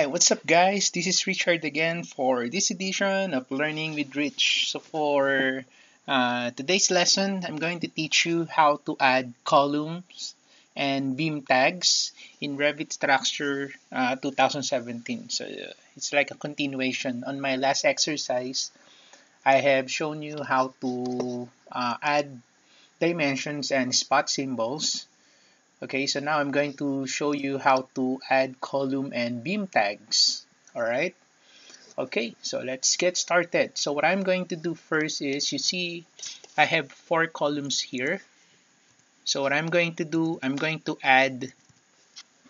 Hi, what's up guys? This is Richard again for this edition of Learning with Rich. So for uh, today's lesson, I'm going to teach you how to add columns and beam tags in Revit Structure uh, 2017. So uh, it's like a continuation. On my last exercise, I have shown you how to uh, add dimensions and spot symbols Okay, so now I'm going to show you how to add column and beam tags. Alright? Okay, so let's get started. So what I'm going to do first is, you see, I have four columns here. So what I'm going to do, I'm going to add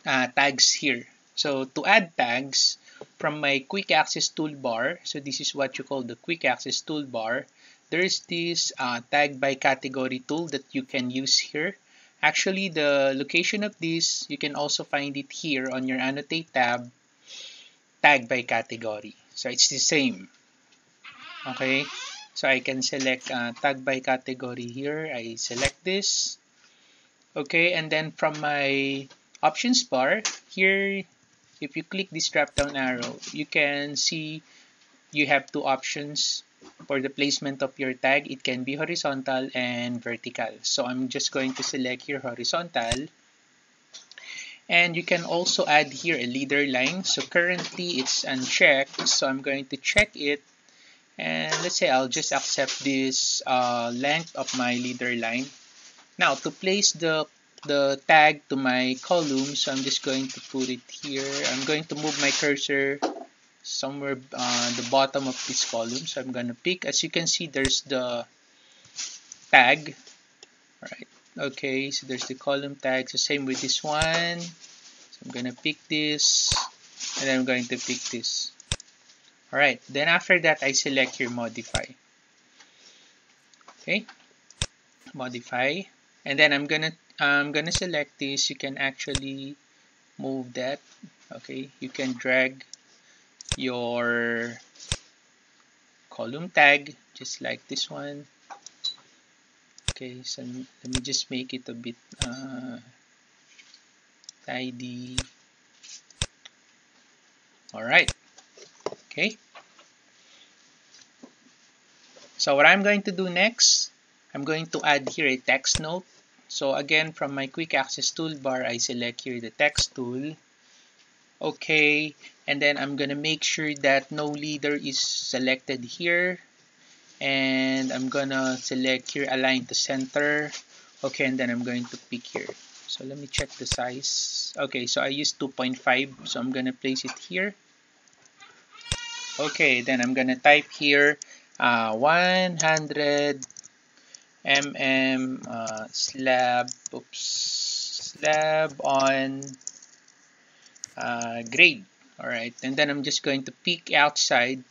uh, tags here. So to add tags, from my quick access toolbar, so this is what you call the quick access toolbar, there's this uh, tag by category tool that you can use here. Actually, the location of this, you can also find it here on your Annotate tab, tag by category. So it's the same. Okay, so I can select uh, tag by category here. I select this. Okay, and then from my options bar, here, if you click this drop down arrow, you can see you have two options for the placement of your tag, it can be horizontal and vertical. So I'm just going to select here horizontal. And you can also add here a leader line. So currently it's unchecked. So I'm going to check it. And let's say I'll just accept this uh, length of my leader line. Now to place the the tag to my column, so I'm just going to put it here. I'm going to move my cursor somewhere uh, the bottom of this column. So I'm gonna pick. As you can see there's the tag. Right. Okay so there's the column tag. So same with this one. So I'm gonna pick this and I'm going to pick this. Alright then after that I select here modify. Okay. Modify. And then I'm gonna I'm gonna select this. You can actually move that. Okay you can drag your column tag just like this one. Okay so let me just make it a bit uh, tidy. Alright okay. So what I'm going to do next I'm going to add here a text note. So again from my quick access toolbar I select here the text tool okay and then I'm gonna make sure that no leader is selected here and I'm gonna select here align to center okay and then I'm going to pick here. So let me check the size. Okay so I use 2.5 so I'm gonna place it here. Okay then I'm gonna type here uh, 100 mm uh, slab oops slab on uh, grade. Alright and then I'm just going to peek outside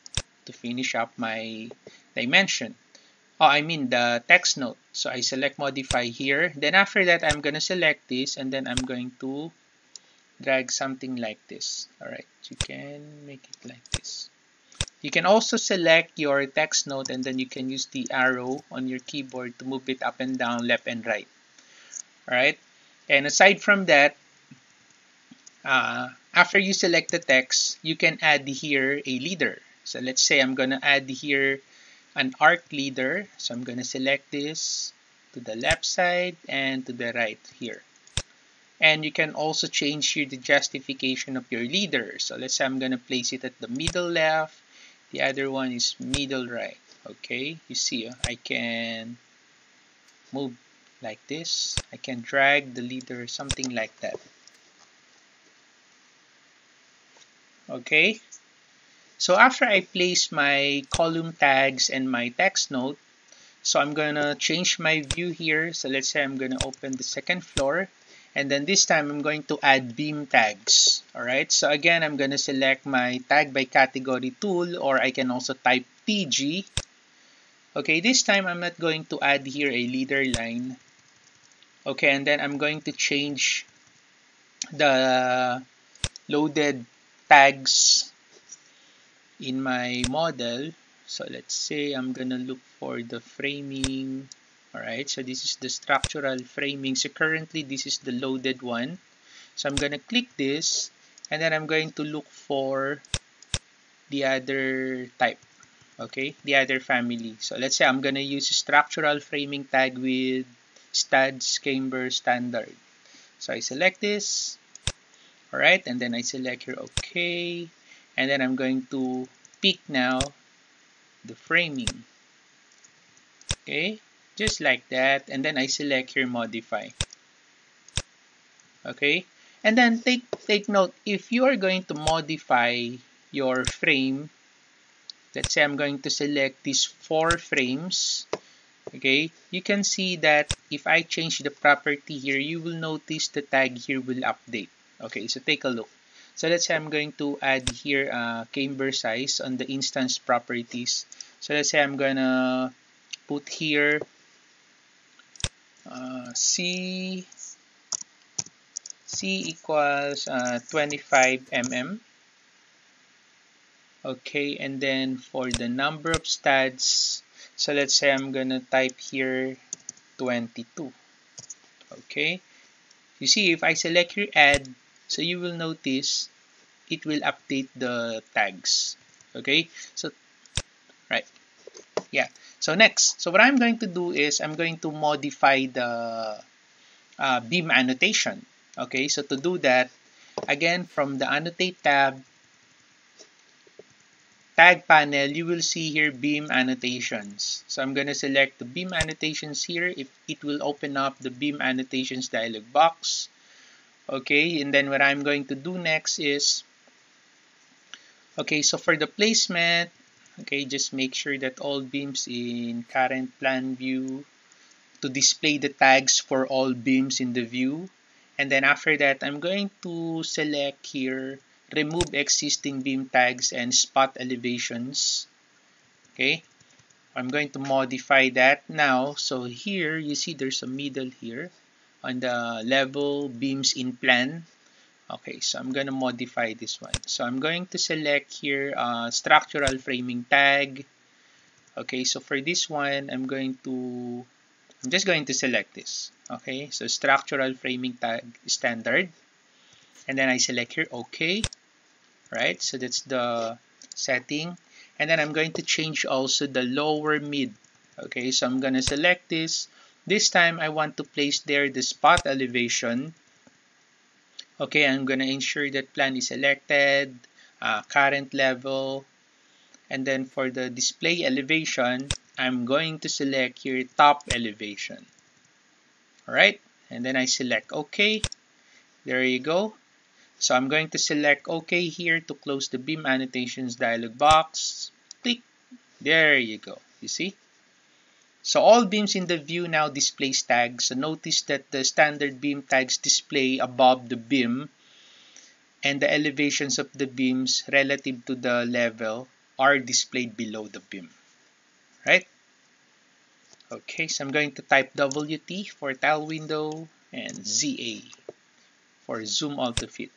to finish up my dimension. Oh I mean the text note. So I select modify here. Then after that I'm gonna select this and then I'm going to drag something like this. Alright you can make it like this. You can also select your text note and then you can use the arrow on your keyboard to move it up and down left and right. Alright and aside from that uh, after you select the text, you can add here a leader. So let's say I'm going to add here an arc leader. So I'm going to select this to the left side and to the right here. And you can also change here the justification of your leader. So let's say I'm going to place it at the middle left. The other one is middle right. Okay, you see, I can move like this. I can drag the leader, something like that. Okay? So after I place my column tags and my text note so I'm gonna change my view here. So let's say I'm gonna open the second floor. And then this time I'm going to add beam tags. Alright? So again I'm gonna select my tag by category tool or I can also type TG okay? This time I'm not going to add here a leader line. Okay? And then I'm going to change the loaded tags in my model. So let's say I'm gonna look for the framing. Alright so this is the structural framing. So currently this is the loaded one. So I'm gonna click this and then I'm going to look for the other type okay? The other family. So let's say I'm gonna use structural framing tag with studs camber standard. So I select this alright and then I select here okay. And then I'm going to pick now the framing. Okay just like that. And then I select here modify. Okay and then take take note if you are going to modify your frame let's say I'm going to select these four frames okay you can see that if I change the property here you will notice the tag here will update okay so take a look. So let's say I'm going to add here uh, camber size on the instance properties. So let's say I'm gonna put here uh, C C equals uh, 25 mm okay and then for the number of studs so let's say I'm gonna type here 22 okay you see if I select here add so you will notice it will update the tags okay so right yeah so next so what I'm going to do is I'm going to modify the uh, beam annotation okay so to do that again from the annotate tab tag panel, you will see here beam annotations. So I'm going to select the beam annotations here. If it will open up the beam annotations dialog box. Okay, and then what I'm going to do next is, okay, so for the placement, okay, just make sure that all beams in current plan view to display the tags for all beams in the view. And then after that, I'm going to select here remove existing beam tags and spot elevations. Okay I'm going to modify that now. So here you see there's a middle here on the level beams in plan okay so I'm going to modify this one so I'm going to select here uh, structural framing tag okay so for this one I'm going to I'm just going to select this okay so structural framing tag standard and then I select here OK right? So that's the setting. And then I'm going to change also the lower mid. Okay, so I'm going to select this. This time I want to place there the spot elevation. Okay, I'm going to ensure that plan is selected, uh, current level, and then for the display elevation, I'm going to select here top elevation. Alright, and then I select OK. There you go. So I'm going to select OK here to close the beam annotations dialog box. Click. There you go. You see? So all beams in the view now displays tags. So notice that the standard beam tags display above the beam and the elevations of the beams relative to the level are displayed below the beam. Right? Okay, so I'm going to type WT for tile window and ZA for zoom all to fit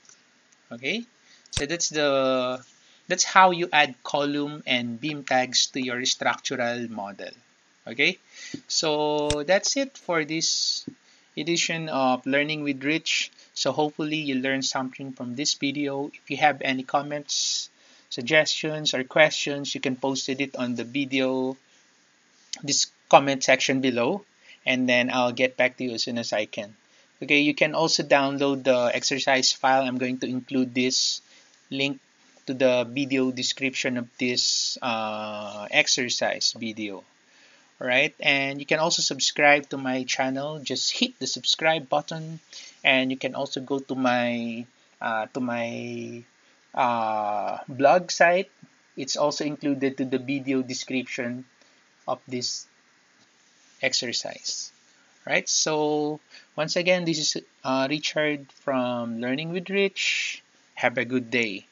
okay so that's the that's how you add column and beam tags to your structural model okay? So that's it for this edition of learning with rich. So hopefully you learned something from this video. If you have any comments suggestions or questions you can post it on the video this comment section below. And then I'll get back to you as soon as I can. Okay, you can also download the exercise file. I'm going to include this link to the video description of this uh, exercise video. Alright, and you can also subscribe to my channel. Just hit the subscribe button, and you can also go to my uh, to my uh, blog site. It's also included to the video description of this exercise right so once again this is uh, Richard from Learning with Rich have a good day